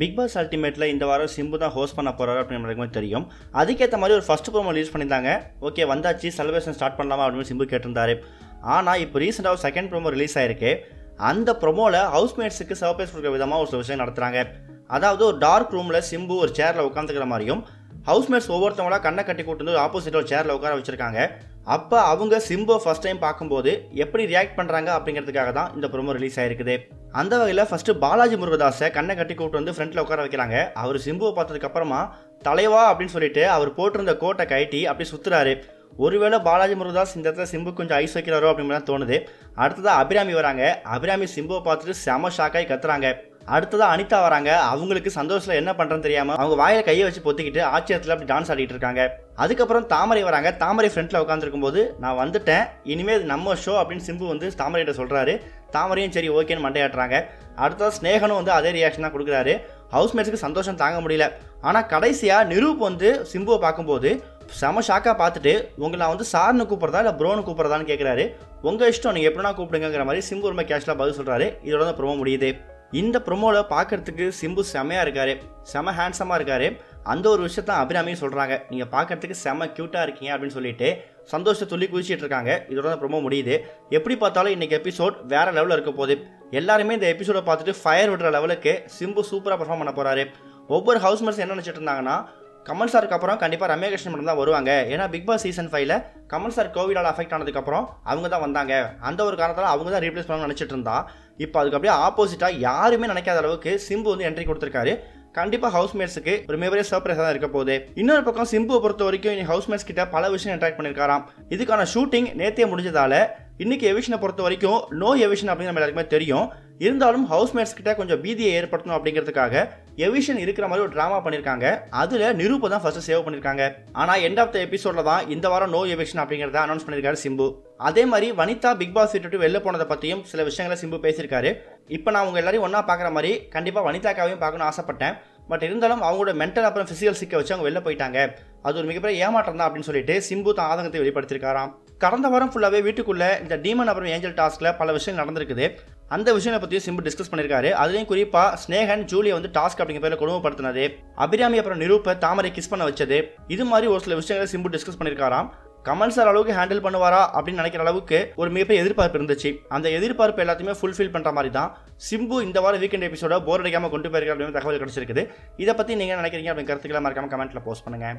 Big pass அல்டிமேட்டில் இந்த வாரம் சிம்பு தான் ஹோஸ்ட் பண்ண போகிறாரு அப்படின்னு நம்மளுக்கு தெரியும். அதுக்கேற்ற மாதிரி ஒரு ஃபஸ்ட் ப்ரோமோ ரிலீஸ் பண்ணியிருந்தாங்க. ஓகே வந்தாச்சு செலிப்ரேஷன் ஸ்டார்ட் பண்ணலாமா அப்படின்னு சிம்பு கேட்டிருந்தாரு. ஆனால் இப்போ ரீசெண்டாக செகண்ட் ப்ரோமோ ரிலீஸ் ஆயிருக்கு. அந்த ப்ரோமோவில் ஹவுஸ்மேட்ஸுக்கு சர்ப்ரைஸ் கொடுக்குற விதமாக ஒரு சில விஷயம் நடத்துகிறாங்க அதாவது ஒரு டார்க் ரூமில் சிம்பு ஒரு சேரில் உட்காந்துக்கிற மாதிரியும் ஹவுஸ்மேட்ஸ் ஒவ்வொருத்தவங்களா கண்ணை கட்டி கூட்டு வந்து ஆப்போசிட்டில் ஒரு சேரில் உட்கார வச்சிருக்காங்க. அப்போ அவங்க சிம்போ ஃபர்ஸ்ட் டைம் பார்க்கும்போது எப்படி ரியாக்ட் பண்ணுறாங்க அப்படிங்கிறதுக்காக தான் இந்த ப்ரோமோ ரிலீஸ் ஆயிருக்குது. அந்த வகையில் ஃபஸ்ட்டு பாலாஜி முருகதாஸை கண்ணை கட்டி கூப்பிட்டு வந்து ஃப்ரண்ட்டில் உட்கார வைக்கிறாங்க. அவர் சிம்புவை பார்த்ததுக்கப்புறமா தலைவா அப்படின்னு சொல்லிட்டு அவர் போட்டிருந்த கோட்டை கட்டி அப்படி சுற்றுறாரு ஒருவேளை பாலாஜி முருகதாஸ் இந்த இடத்துல சிம்பு கொஞ்சம் ஐஸ் வைக்கிறாரோ அப்படின்னு தோணுது. அடுத்ததாக அபிராமி வராங்க. அபிராமி சிம்புவை பார்த்துட்டு செம ஷாக்காய் கத்துறாங்க. அடுத்ததாக அனிதா வராங்க. அவங்களுக்கு சந்தோஷத்தில் என்ன பண்ணுறேன்னு தெரியாமல் அவங்க வாயில கையை வச்சு பொத்திக்கிட்டு ஆச்சரியத்தில் அப்படி டான்ஸ் ஆடிட்டு இருக்காங்க. அதுக்கப்புறம் தாமரை வராங்க. தாமரை ஃப்ரண்ட்டில் உட்காந்துருக்கும் போது நான் வந்துட்டேன். இனிமேல் நம்ம ஷோ அப்படின்னு சிம்பு வந்து தாமரைகிட்ட சொல்கிறாரு தாமரையும் சரி ஓகேன்னு மண்டையாட்டுறாங்க. அடுத்தது ஸ்னேகனும் வந்து அதே ரியாக்ஷன் தான் கொடுக்குறாரு. ஹவுஸ்மேட்ஸுக்கு சந்தோஷம் தாங்க முடியல. ஆனால் கடைசியாக நிரூப் வந்து சிம்புவை பார்க்கும்போது செம ஷாக்காக பார்த்துட்டு உங்களை நான் வந்து சார்னு கூப்பிட்றதா இல்லை ப்ரோனு கூப்பிட்றதான்னு கேட்குறாரு உங்கள் இஷ்டம் நீங்கள் எப்படினா கூப்பிடுங்கிற மாதிரி சிம்பு ரொம்ப கேஷுவலாக பதில் சொல்கிறாரு இதோட தான் ப்ரோமோ முடியுது. இந்த ப்ரோமோவில் பார்க்கறதுக்கு சிம்பு செமையாக இருக்காரு. செம ஹேண்ட்ஸமாக இருக்காரு. அந்த ஒரு விஷயத்த அபிராமியும் சொல்கிறாங்க நீங்கள் பார்க்குறதுக்கு செம க்யூட்டாக இருக்கீங்க அப்படின்னு சொல்லிட்டு சந்தோஷத்தை துள்ளி குதிச்சிட்டு இருக்காங்க. இதோட தான் ப்ரோமோ முடியுது. எப்படி பார்த்தாலும் இன்றைக்கி எபிசோட் வேறு லெவலில் இருக்க போகுது. எல்லாருமே இந்த எபிசோடை பார்த்துட்டு ஃபயர் விடுற லெவலுக்கு சிம்பு சூப்பராக பர்ஃபார்ம் பண்ண போகிறாரு ஒவ்வொரு ஹவுஸ் மேட்ஸ் என்ன நினச்சிட்டு இருந்தாங்கன்னா கமல் சாருக்கு அப்புறம் கண்டிப்பாக ரம்யா கிருஷ்ணன் மட்டும் தான் வருவாங்க. ஏன்னா பிக் பாஸ் சீசன் ஃபைவ்ல கமல் சார் கோவிடால் அஃபெக்ட் ஆனதுக்கப்புறம் அவங்க தான் வந்தாங்க. அந்த ஒரு காரணத்தால் அவங்க தான் ரீப்ளேஸ் பண்ணணும்னு நினச்சிட்டு இருந்தா. இப்போ அதுக்கு அப்படியே ஆப்போசிட்டாக யாருமே நினைக்காத அளவுக்கு சிம்பு வந்து என்ட்ரி கொடுத்துருக்காரு. கண்டிப்பாக ஹவுஸ்மேட்ஸுக்கு ஒரு மிகப்பெரிய சர்ப்ரைஸாக தான் இருக்க போகுது. இன்னொரு பக்கம் சிம்புவை பொறுத்த வரைக்கும் இனி ஹவுஸ்மேட்ஸ் கிட்ட பல விஷயம் இன்ட்ராக்ட் பண்ணியிருக்காராம். இதுக்கான ஷூட்டிங் நேத்தே முடிஞ்சதால இன்னைக்கு எவிஷனை பொறுத்த வரைக்கும் நோ எவிஷன் அப்படின்னு நம்ம எல்லாருக்குமே தெரியும். இருந்தாலும் ஹவுஸ்மேட்ஸ் கிட்ட கொஞ்சம் பீதியை ஏற்படுத்தணும் அப்படிங்கிறதுக்காக எவிஷன் இருக்கிற மாதிரி ஒரு ட்ராமா பண்ணியிருக்காங்க அதில் நிரூபம் தான் ஃபர்ஸ்ட் சேவ் பண்ணியிருக்காங்க ஆனால் எண்ட் ஆஃப் த எபிசோட்ல தான் இந்த வாரம் நோ எவிஷன் அப்படிங்கிறத அனௌன்ஸ் பண்ணியிருக்காரு சிம்பு. அதே மாதிரி வனிதா பிக் பாஸ் விட்டுட்டு வெளில போனதை பற்றியும் சில விஷயங்களை சிம்பு பேசியிருக்காரு. இப்போ நான் உங்க எல்லாரையும் ஒன்றா பார்க்குற மாதிரி கண்டிப்பாக வனிதாக்காவையும் பார்க்கணும்னு ஆசைப்பட்டேன். பட் இருந்தாலும் அவங்களோட மென்டல் அப்புறம் ஃபிசிக்கல் சிக்க வச்சு அவங்க வெளில போயிட்டாங்க. அது ஒரு மிகப்பெரிய ஏமாற்றம் தான் அப்படின்னு சொல்லிட்டு சிம்பு தான் ஆதங்கத்தை வெளிப்படுத்தியிருக்காராம். கடந்த வாரம் ஃபுல்லாகவே வீட்டுக்குள்ளே இந்த டீமன் அப்புறம் ஏஞ்சல் டாஸ்கில் பல விஷயங்கள் நடந்திருக்குது. அந்த விஷயங்களை பற்றியும் சிம்பு டிஸ்கஸ் பண்ணியிருக்காரு அதுலேயும் குறிப்பாக ஸ்னேகன் ஜூலியை வந்து டாஸ்க் அப்படிங்கிற பேரில் கொடுமைப்படுத்தினது அபிராமி அப்புறம் நிரூப்பை தாமரை கிஸ் பண்ண வச்சது. இது மாதிரி ஒரு சில விஷயங்களை சிம்பு டிஸ்கஸ் பண்ணியிருக்காராம் கமல் சார் அளவுக்கு ஹேண்டில் பண்ணுவாரா அப்படின்னு நினைக்கிற அளவுக்கு ஒரு மிகப்பெரிய எதிர்பார்ப்பு இருந்துச்சு. அந்த எதிர்பார்ப்பு எல்லாத்தையுமே ஃபுல்ஃபில் பண்ணுற மாதிரி தான் சிம்பு இந்த வாரம் வீக்கெண்ட் எபிசோட போர் அடிக்காமல் கொண்டு போயிருக்காரு அப்படின்னு தகவல் கிடைச்சிருக்குது. இதை பற்றி நீங்கள் நினைக்கிறீங்க அப்படின்னு கருத்துக்களை மறக்காமல் கமெண்ட்டில் போஸ்ட் பண்ணுங்கள்